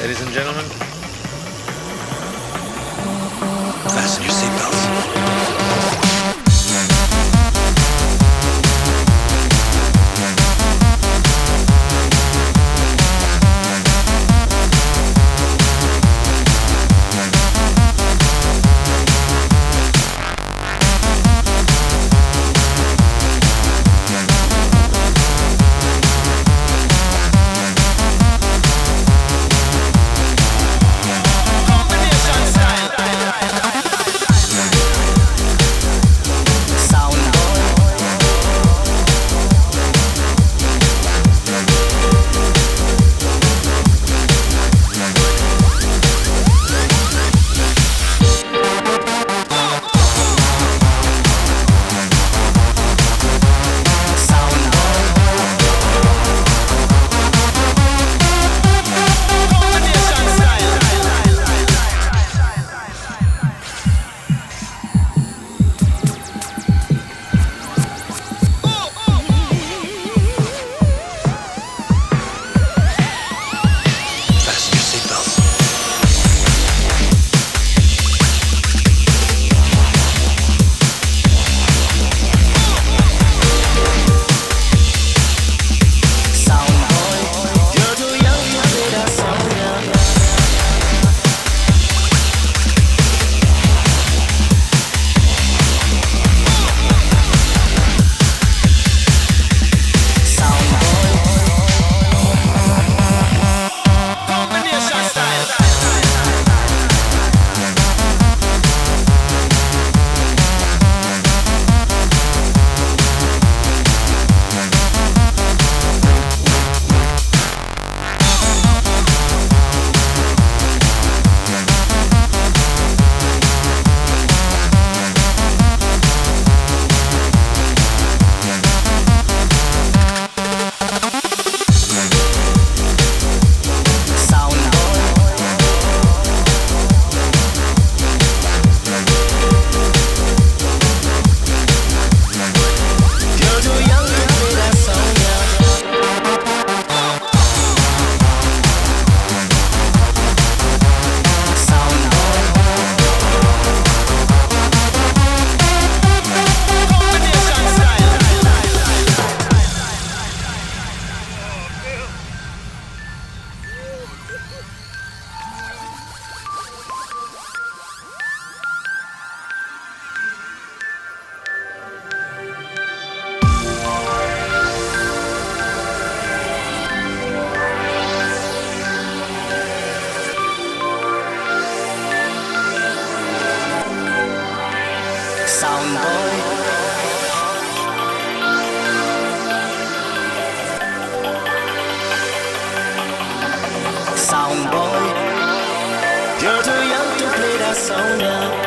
Ladies and gentlemen, fasten your seatbelts. Sound boy. Sound boy. You're too young to play that song now.